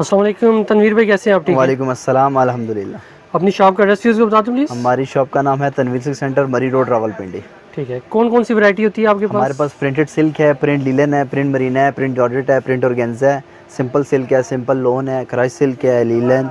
वालेकुम तनवीर भाई कैसे हैं आप? ठीक हैं? वालेकुम अस्सलाम अल्हम्दुलिल्लाह। अपनी शॉप का एड्रेस बता दूँ प्लीज़ हमारी शॉप का नाम है Tanveer silk centre Murree road Rawalpindi. ठीक है। कौन कौन सी वैरायटी होती है आपके पास? हमारे पास प्रिंटेड सिल्क है प्रिंट लिलन है प्रिंट मरीना है प्रिंट जॉर्जेट है प्रिंट ऑर्गेन्जा है सिंपल सिल्क है सिंपल लोन है क्रश सिल्क है लीलन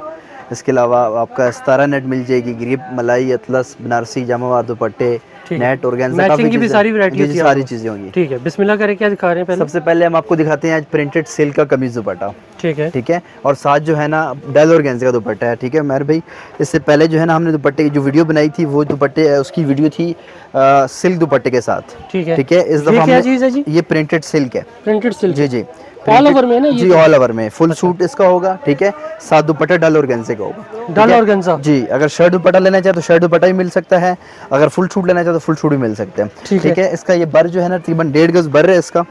इसके अलावा आपका सतारा नेट मिल जाएगी ग्रीप मलाई अतलस बनारसी जामावार दुपट्टे नेट ऑर्गेन्जा काफ़ी की भी सारी वैरायटी सारी चीज़ें होंगी। ठीक है। बिस्मिल्लाह करें क्या दिखा रहे हैं पहले? सबसे पहले हम आपको दिखाते हैं आज प्रिंटेड सिल्क का कमीज दुपट्टा। ठीक है। ठीक है? और साथ जो है ना डेल ऑर्गेन्जा का दुपट्टा है ठीक है मेहर भाई? इससे पहले जो है ना हमने दुपट्टे की जो वीडियो बनाई थी वो दुपट्टे उसकी वीडियो थी आ, सिल्क दुपट्टे के साथ। ठीक है। ठीक है? इस दफ़ा ये प्रिंटेड सिल्क है। प्रिंटेड सिल्क जी जी। ऑल ओवर में ना जी ऑल ओवर में। फुल सूट इसका होगा ठीक है? साथ दुपट्टा डल ऑर्गेन्जे का होगा। डल ऑर्गेन्जा जी अगर शर्ट दुपट्टा लेना चाहे तो शर्ट दुपट्टा भी मिल सकता है। अगर फुल सूट लेना चाहे तो फुल सूट भी मिल सकते हैं। ठीक ठीक है? इसका ये बर जो है ना तकरीबन डेढ़ गज बर है इसका।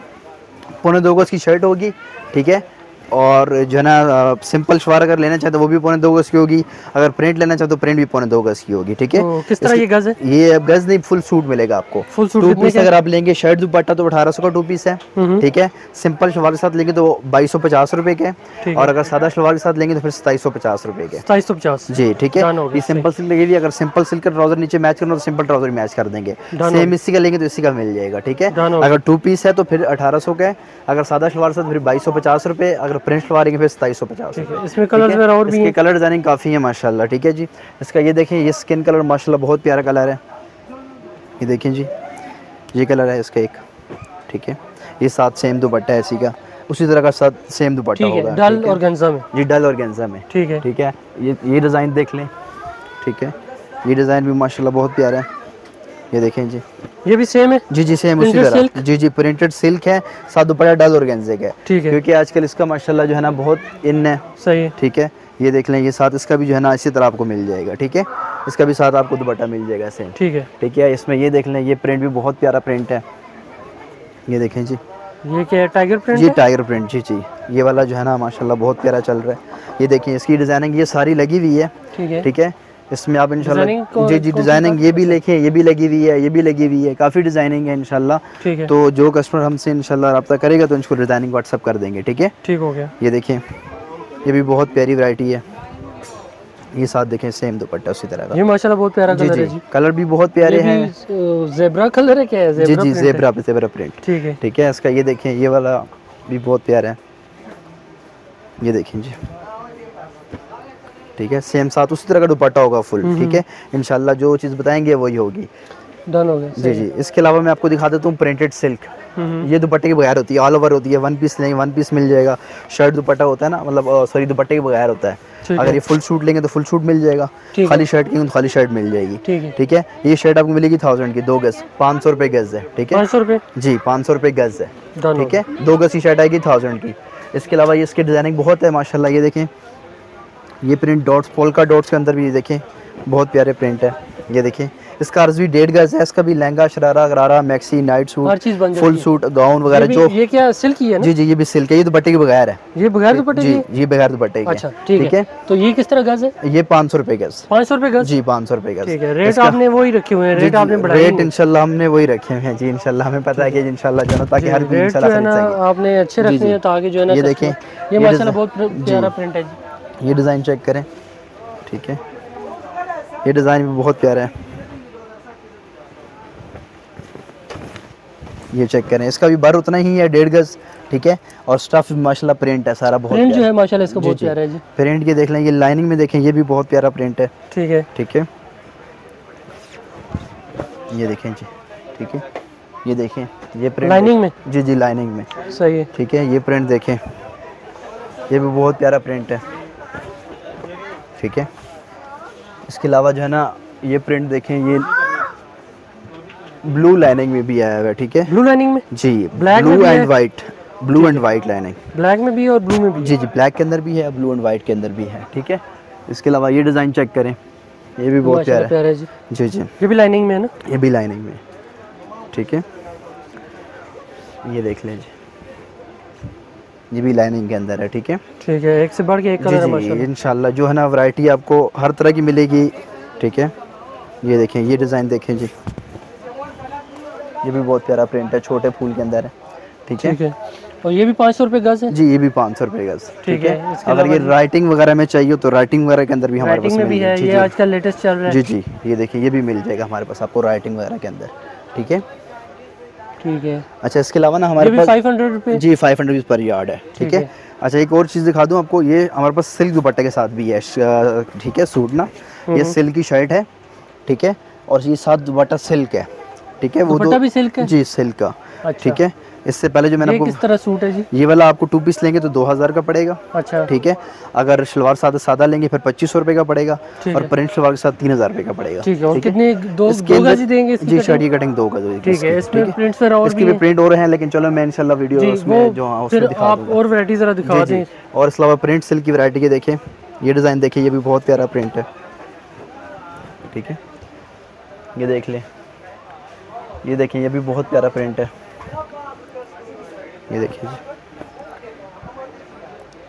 पौने दो गज की शर्ट होगी ठीक है? और जो है ना सिंपल शवार अगर लेना चाहे तो वो भी पौने दो गज की होगी। अगर प्रिंट लेना चाहे तो प्रिंट भी पौने दो गज की होगी ठीक है? तो किस तरह ये गज है? ये अब गज नहीं फुल सूट मिलेगा आपको। फुल सूट टू पीस अगर आप लेंगे शर्ट दुपट्टा तो अठारह सौ का टू पीस है हम्म, ठीक है? सिंपल शलवार के साथ लेंगे तो बाईस सौ पचास रुपए के और अगर सादा शलवार के साथ लेंगे तो फिर सताईस सौ पचास रुपए के। सताईस सौ पचास। जी ठीक है? ये सिंपल सिल्क लगेगी अगर सिंपल सिल्क का ट्राउज़र नीचे मैच करना तो सिंपल ट्राउज़र मैच कर देंगे। सेम इसी का लेंगे तो इसी का मिल जाएगा ठीक है? अगर टू पीस है तो फिर अठारह सौ का अगर सादा शलवार के साथ फिर बाईस सौ पचास रुपए अगर प्रिंट शलवार लेंगे फिर सताईस सौ पचास। इसमें कलर्स ठीक में है? और भी इसके कलर डिज़ाइनिंग काफ़ी है माशाल्लाह ठीक है जी? इसका ये देखें ये स्किन कलर माशाल्लाह बहुत प्यारा कलर है। ये देखें जी ये कलर है इसका एक ठीक है? ये साथ सेम दुपट्टा है इसी का उसी तरह का साथ सेम दुपट्टा होगा डल और? ऑर्गेन्जा में। जी डल और गेंजा में ठीक है। ठीक है? ये ये डिज़ाइन देख लें ठीक है? ये डिज़ाइन भी माशाल्लाह बहुत प्यारा है। ये देखें जी। ये भी सेम है? जी जी सेम उसी तरह। जी जी प्रिंटेड सिल्क है साथ दुपट्टा डल और गेंजे का है। ठीक है। क्योंकि आजकल इसका माशाल्लाह जो है ना बहुत इन है। सही है। ठीक है? ये देख लें ये साथ इसका भी जो है ना इसी तरह आपको मिल जाएगा ठीक है? इसका भी साथ आपको दुपट्टा मिल जाएगा सेम ठीक है। ठीक है इसमें ये देख लें ये प्रिंट भी बहुत प्यारा प्रिंट है। ये देखें जी। ये क्या है टाइगर प्रिंट जी टाइगर प्रिंट जी जी। ये वाला जो है ना माशाल्लाह बहुत प्यारा चल रहा है। ये देखिए इसकी डिज़ाइनिंग ये सारी लगी हुई है। ठीक है। ठीक है? इसमें आप इंशाल्लाह जी जी डिज़ाइनिंग ये भी लिखे ये भी लगी हुई है ये भी लगी हुई है काफ़ी डिज़ाइनिंग है इंशाल्लाह। तो जो कस्टमर हमसे इंशाल्लाह रब्ता करेगा तो इनको डिज़ाइनिंग व्हाट्सअप कर देंगे ठीक है? ठीक हो गया। ये देखें ये भी बहुत प्यारी वैरायटी है। ये साथ देखें सेम दुपट्टा उसी तरह का। ये माशाल्लाह बहुत प्यारा जी कलर है जी। जी कलर भी बहुत प्यारे हैं। जेब्रा कलर है क्या? है जी जेब्रा जी है? जेबरा जेबरा प्रिंट ठीक है। ठीक है इसका ये देखें ये वाला भी बहुत प्यारा है। ये देखें जी। ठीक है? सेम साथ उसी तरह का दुपट्टा होगा फुल ठीक है? इनशाला जो चीज़ बताएँगे वही होगी। डन हो गया जी जी। इसके अलावा मैं आपको दिखा देता हूँ प्रिंटेड सिल्क हम्म, ये दुपट्टे के बगैर होती है ऑल ओवर होती है वन पीस लेंगे वन पीस मिल जाएगा। शर्ट दुपट्टा होता है ना मतलब सॉरी दुपट्टे के बगैर होता है। अगर ये फुल सूट लेंगे तो फुल सूट मिल जाएगा। खाली शर्ट की तो खाली शर्ट मिल जाएगी। ठीक है। ये शर्ट आपको मिलेगी थाउज़ेंड की दो गज। पाँच सौ रुपये गज है ठीक है? जी पाँच सौ रुपये गज है। ठीक है? दो गज की शर्ट आएगी थाउज़ेंड की। इसके अलावा ये इसकी डिज़ाइनिंग बहुत है माशाल्लाह ये देखें। ये प्रिंट डॉट्स पोलका डॉट्स के अंदर भी ये देखें बहुत प्यारे प्रिंट है। ये देखें इसका अर्ज़ भी डेढ़ गज है इसका भी lehenga sharara gharara maxi night suit full suit gown वगैरह जो ये क्या सिल्क ही है ना? जी जी ये भी सिल्क है ये दुपट्टे के बगैर है। ये बगैर दुपट्टे जी ये बगैर दुपट्टे अच्छा ठीक है। तो ये किस तरह गज है? ये पाँच सौ रुपए गज। पाँच सौ रुपए गज? जी पाँच सौ रुपये गज। रेट आपने वही रखे हुए हैं रेट आपने रेट इंशाल्लाह हमने वही रखे हुए हैं। जी इंशाल्लाह हमें पता है कि इंशाल्लाह जो ताकि हर आपने अच्छे रखने हैं ताकि जो है ये देखें, ये माशाल्लाह बहुत प्यारा प्रिंट है ये डिज़ाइन चेक करें। ठीक है। ये डिज़ाइन भी बहुत प्यारा है। ये चेक करें। इसका भी बर उतना ही है डेढ़ गज ठीक है। और स्टफ़ माशाल्लाह प्रिंट है सारा बहुत प्रिंट जो है माशाल्लाह इसका बहुत प्यारा है जी। प्रिंट ये देख लें ये लाइनिंग में देखें ये भी बहुत प्यारा प्रिंट है। ठीक है। ठीक है। ये देखें जी ठीक है। ये देखें ये प्रिंट लाइनिंग में? जी जी लाइनिंग में। सही है। ठीक है ये प्रिंट देखें। ये भी बहुत प्यारा प्रिंट है। ठीक है? इसके अलावा जो है ना ये प्रिंट देखें ये ब्लू लाइनिंग में भी आया हुआ है ठीक है? ब्लू लाइनिंग में? जी में blue and white blue and white lining black में भी और ब्लू में भी जी जी ब्लैक के अंदर भी है ब्लू एंड वाइट के अंदर भी है ठीक है? इसके अलावा ये डिज़ाइन चेक करें ये भी बहुत प्यारा है। प्यारा है जी। जी जी। ये भी लाइनिंग में है ना? ये भी लाइनिंग में ठीक है? ये देख लें जी। ये भी लाइनिंग के अंदर है ठीक है? ठीक है एक से बढ़ के एक कलर है जी जी इंशाल्लाह जो है ना वैरायटी आपको हर तरह की मिलेगी ठीक है? ये देखें ये डिज़ाइन देखें जी। ये भी बहुत प्यारा प्रिंट है छोटे फूल के अंदर है ठीक है? है। और ये भी पाँच सौ रुपये गज है? जी ये भी पाँच सौ रुपये गज ठीक है? अगर ये राइटिंग वगैरह में चाहिए तो राइटिंग वगैरह के अंदर भी हमारे पास भी मिल है ये आजकल लेटेस्ट चल रहा है। जी जी ये देखिए ये भी मिल जाएगा हमारे पास आपको राइटिंग वगैरह के अंदर ठीक है? ठीक है। अच्छा इसके अलावा ना हमारे पास फाइव हंड्रेड जी फाइव हंड्रेड पर यार्ड है ठीक है। अच्छा एक और चीज़ दिखा दूँ आपको ये हमारे पास सिल्क दुपट्टे के साथ भी है ठीक है सूट ना? हम्म। ये सिल्क की शर्ट है ठीक है? और ये साथ दुपट्टा सिल्क है ठीक है? वो भी सिल्क है? जी सिल्क का अच्छा। ठीक है? इससे पहले जो मैंने आपको किस तरह सूट है जी? ये वाला आपको टू पीस लेंगे तो दो हज़ार का पड़ेगा। अच्छा। ठीक है? अगर शलवार सादा सादा लेंगे फिर पच्चीस सौ रुपये का पड़ेगा और प्रिंट शलवार के साथ तीन हज़ार रुपये का पड़ेगा। ठीक है कितने? दो गज देंगे जी शर्ट की कटिंग दो गज ठीक है इसमें फिर और इसकी भी प्रिंट और हैं लेकिन चलो मैं इंशाल्लाह वीडियो उसमें जो हाँ, उसमें दिखा आप और वैरायटी जरा दिखा दें। और इसके अलावा प्रिंट सिल्क की वैरायटी के देखिए। ये डिज़ाइन देखिए ये भी बहुत प्यारा प्रिंट है। ठीक है? ये देख लें। ये देखें ये भी बहुत प्यारा प्रिंट है। ये देखिए जी।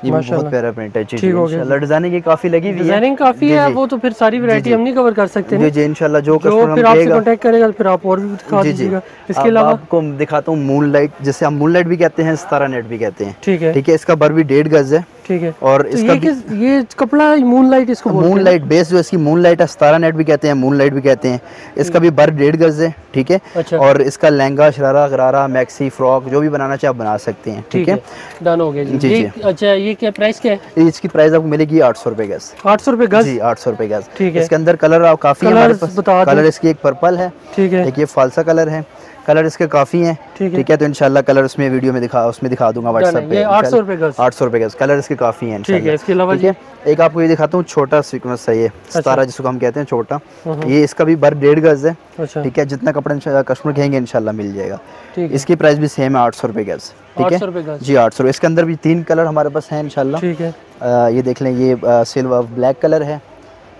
ये बहुत प्यारा प्रिंट है ठीक हो गया डिज़ाइनिंग की काफ़ी लगी हुई है। डिज़ाइनिंग काफ़ी है वो तो फिर सारी वैरायटी हम नहीं कवर कर सकते जी जी इंशाल्लाह जो कस्टमर फिर आपसे कांटेक्ट करेगा तो फिर आप और भी दिखा दीजिएगा। इसके अलावा आपको दिखाता हूँ मून लाइट जिसे हम मून लाइट भी कहते हैं सतारा नेट भी कहते हैं। ठीक है। ठीक है इसका बर भी डेढ़ गज है। ठीक है। और तो इसका ये किस ये कपड़ा मून लाइट इसको मून लाइट बेस जो इसकी मून लाइट है सतारा नेट भी कहते हैं मून लाइट भी कहते हैं। इसका भी बर डेढ़ गज है ठीक है। अच्छा। और इसका लहंगा शरारा गरारा मैक्सी फ्रॉक जो भी बनाना चाहे आप बना सकते हैं ठीक है। डन हो गया जी। जी, अच्छा ये क्या प्राइस क्या है? इसकी प्राइस आपको मिलेगी आठ सौ रुपये गज। आठ सौ रुपये गज? जी आठ सौ रुपये गज। ठीक है। इसके अंदर कलर काफ़ी हमारे पास कलर इसकी एक पर्पल है। ठीक है। ये फालसा कलर है। कलर इसके काफ़ी हैं ठीक है। तो इंशाल्लाह कलर उसमें वीडियो में दिखा उसमें दिखा दूँगा व्हाट्सएप पे। ये 800 रुपए गज। आठ सौ रुपये गज। कलर इसके काफ़ी हैं ठीक है इसके अलावा ठीक है? एक आपको ये दिखाता हूँ छोटा सीक्वेंस है ये अच्छा। सतारा जिसको हम कहते हैं छोटा। हम्म। ये इसका भी बर डेढ़ गज है अच्छा। ठीक है? जितना कपड़ा कस्टमर कहेंगे इंशाल्लाह मिल जाएगा। इसकी प्राइस भी सेम है आठ सौ रुपये गज ठीक है? जी आठ सौ इसके अंदर भी तीन कलर हमारे पास हैं ठीक है। अ, ये देख लें ये सिल्वर ब्लैक कलर है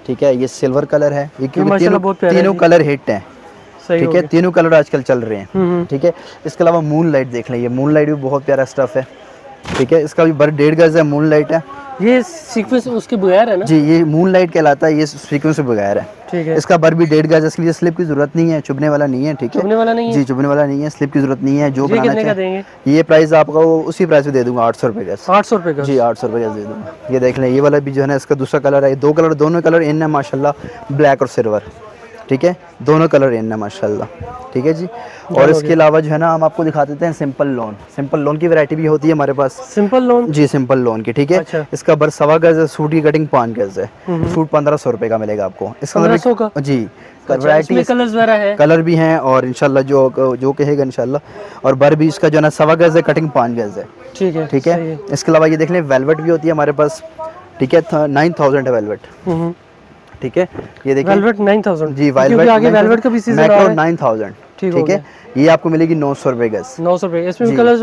ठीक है? ये सिल्वर कलर है। ये क्योंकि तीनों है। कलर हिट हैं हो ठीक है तीनों कलर आजकल चल रहे हैं हम्म, हम्म, ठीक है? इसके अलावा मून लाइट देख लें ये मून लाइट भी बहुत प्यारा स्टफ़ है। ठीक है इसका भी बर डेढ़ गज है मून लाइट है। ये सीक्वेंस उसके बगैर है ना? जी ये मून लाइट कहलाता है ये सीक्वेंस से बगैर है। ठीक है। इसका बर भी डेढ़ गज है इसके लिए स्लिप की ज़रूरत नहीं है चुभने वाला नहीं है ठीक है? चुभने वाला नहीं है? जी चुभने वाला नहीं है स्लिप की ज़रूरत नहीं है जो बनाना का देंगे? ये प्राइस आपको उसी प्राइस पे दे दूँगा आठ सौ रुपये गज आठ सौ रुपये का। जी आठ सौ रुपये गज दे दूँगा। ये देख लें ये वाला भी जो है ना इसका दूसरा कलर है दो कलर दोनों कलर इन है माशाल्लाह ब्लैक और सिल्वर ठीक है? दोनों कलर इन है माशाल्लाह। ठीक है जी? और इसके अलावा जो है ना हम आपको दिखा देते हैं सिंपल लोन सिंपल लोन की वैरायटी भी होती है हमारे पास। सिंपल लोन जी सिंपल लोन की ठीक है? अच्छा। इसका बर सवा गज है सूट की कटिंग पाँच गज है। सूट पंद्रह सौ रुपये का मिलेगा आपको। इसका जी। अच्छा, वैरायटी कलर भी हैं और इनशाला जो जो कहेगा इंशाल्लाह। और बर भी इसका जो है ना सवा गज है कटिंग पाँच गज है। ठीक है ठीक है? इसके अलावा ये देख लें वेलवेट भी होती है हमारे पास। ठीक है? नाइन थाउज़ेंड है वेलवेट हम्म, ठीक है? ये देखिए। वेलवेट नाइन थाउज़ेंड जी क्योंकि वेलवेट आगे वेलवेट का भी सीज़न आ रहा है। नाइन थाउज़ेंड ठीक है ये आपको मिलेगी नौ सौ रुपए गज नौ सौ रुपए। इसमें भी कलर्स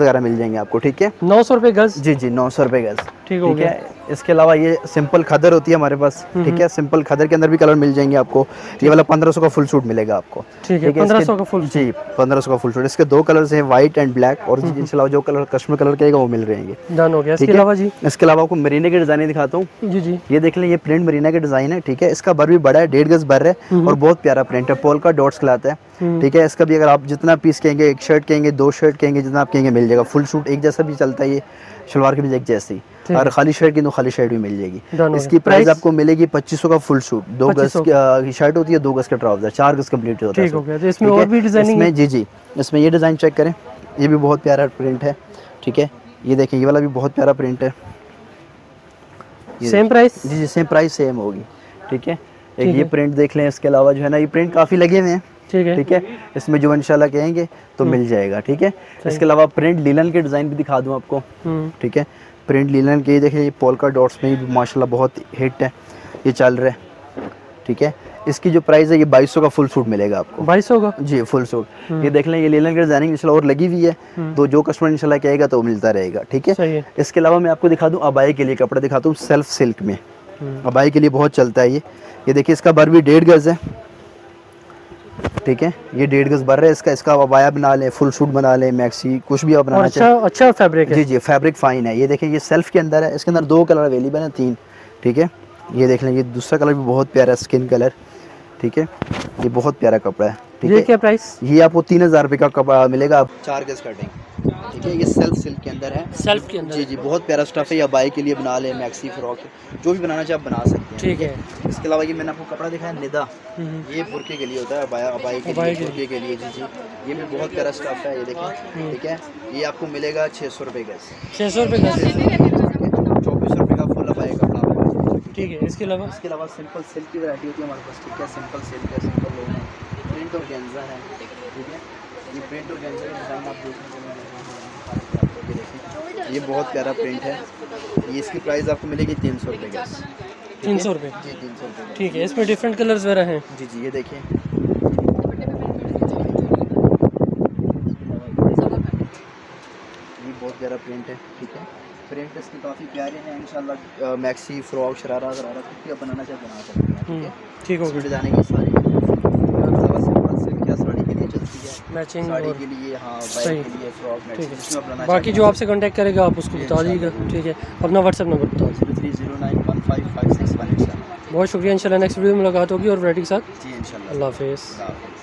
वगैरह मिल जाएँगे? आपको ठीक है? नौ सौ रुपए गज जी जी नौ सौ रुपए गज ठीक हो है? इसके अलावा ये सिंपल खदर होती है हमारे पास ठीक है? सिंपल खदर के अंदर भी कलर मिल जाएँगे आपको। ये वाला पंद्रह सौ का फुल सूट मिलेगा आपको। ठीक है पंद्रह सौ का फुल जी पंद्रह सौ का फुल सूट इसके दो कलर्स हैं व्हाइट एंड ब्लैक और इंशाल्लाह जो कलर कस्टमर कलर कहेगा वो मिल रहेंगे डन हो गया। इसके अलावा जी? इसके अलावा आपको मरीने के डिज़ाइन दिखाता हूँ। जी जी। ये देख लें ये प्रिंट मरीना का डिज़ाइन है ठीक है? इसका बर भी बड़ा है डेढ़ गज बर है और बहुत प्यारा प्रिंट है। पोल का डॉट्स खिलाता है। ठीक है इसका भी अगर आप जितना पीस कहेंगे एक शर्ट कहेंगे दो शर्ट कहेंगे जितना आप कहेंगे मिल जाएगा। फुल सूट एक जैसा भी चलता है ये शलवार की भी एक जैसी। और खाली शर्ट की तो खाली शर्ट भी मिल जाएगी। इसकी प्राइस आपको मिलेगी पच्चीस का फुल सूट दो गज की शर्ट होती है दो गज का ट्राउज़र चार गज कंप्लीट होता है तो इसमें और भी इसमें जी जी। इसमें ये डिज़ाइन चेक करें। ये भी बहुत प्यारा प्रिंट है ठीक है? ये देखें ये वाला भी बहुत प्यारा प्रिंट है। सेम प्राइस जी जी सेम प्राइस सेम होगी। ठीक है? एक ये प्रिंट देख लें इसके अलावा जो है ना ये प्रिंट काफ़ी लगे हुए हैं। ठीक है। ठीक है? इसमें जो इनशाला कहेंगे तो मिल जाएगा ठीक है? इसके अलावा प्रिंट लीलन के डिज़ाइन भी दिखा दूँ आपको हम्म, ठीक है? प्रिंट लीलन के ये देखिए ये पोलका डॉट्स में भी माशाल्लाह बहुत हिट है ये चल रहा है ठीक है? इसकी जो प्राइस है ये बाईस सौ का फुल सूट मिलेगा आपको। बाईस सौ का? जी फुल सूट। ये देख लें ये लीलन की डिज़ाइनिंग इंशाल्लाह और लगी हुई है तो जो कस्टमर इंशाल्लाह कहेगा तो मिलता रहेगा ठीक है? है। इसके अलावा मैं आपको दिखा दूँ अबाई के लिए कपड़ा दिखाता हूँ सेल्फ सिल्क में। हम्म, अबाई के लिए बहुत चलता है ये। ये देखिए इसका बर भी डेढ़ गज है। ठीक है? ये डेढ़ गज बर है इसका इसका वाया बना लें फुल सूट बना लें मैक्सी कुछ भी आप बनाना अच्छा अच्छा फैब्रिक है। जी जी फैब्रिक फाइन है। ये देखें ये सेल्फ के अंदर है इसके अंदर दो कलर अवेलेबल है तीन ठीक है? ये देख लें ये दूसरा कलर भी बहुत प्यारा है स्किन कलर ठीक है? ये बहुत प्यारा कपड़ा है ठीक है? क्या प्राइस ये आपको तीन हज़ार रुपये का कपड़ा मिलेगा। आप चार गज कटिंग ठीक है ये सेल्फ सिल्क के अंदर है। सेल्फ के अंदर जी जी बहुत प्यारा स्टफ़ है या बाई के लिए बना ले मैक्सी फ्रॉक जो भी बनाना चाहे आप बना सकते हैं। ठीक है। इसके अलावा ये मैंने आपको कपड़ा दिखाया निदा। हम्म, ये बुरके के लिए होता है अबाया अबाई के लिए बुरके के लिए जी जी। ये भी बहुत प्यारा स्टफ़ है ये देखें ठीक है। ये आपको मिलेगा छः सौ रुपये गज छः सौ रुपये का। चौबीस रुपये का फुल कपड़ा ठीक है इसके अलावा? इसके अलावा सिंपल सिल्क की वैरायटी होती है हमारे पास ठीक है। सिंपल सिल्क है सिंपल लोन है। प्रिंट और गेंजा है ठीक है। ये प्रिंट और गेंजा का डिज़ाइन आप देखने को देखिए ये बहुत प्यारा प्रिंट है। ये इसकी प्राइस आपको मिलेगी तीन सौ रुपये तीन सौ रुपये जी तीन सौ रुपये ठीक है इसमें डिफरेंट कलर्स वगैरह हैं। जी जी ये देखिए। ये बहुत प्यारा प्रिंट है ठीक है? प्रिंट इसके काफ़ी प्यारे हैं इंशाल्लाह मैक्सी फ्रॉक शरारा शरारा कुछ भी बनाना चाहे बना सकते हैं ठीक हम्म, है ठीक हो की सारी ज़्यादा सिंपल सिल्क या साड़ी के लिए चलती है मैचिंग साड़ी और के लिए हाँ सही। के लिए फ्रॉक है। बनाना बाकी जो आपसे कांटेक्ट करेगा आप उसको बता दीजिएगा ठीक है। अपना व्हाट्सअप नंबर बता बहुत शुक्रिया इंशाल्लाह नेक्स्ट वीडियो में मुलाकात होगी और वैरायटी के साथ। जी इंशाल्लाह। अल्लाह हाफ़िज़।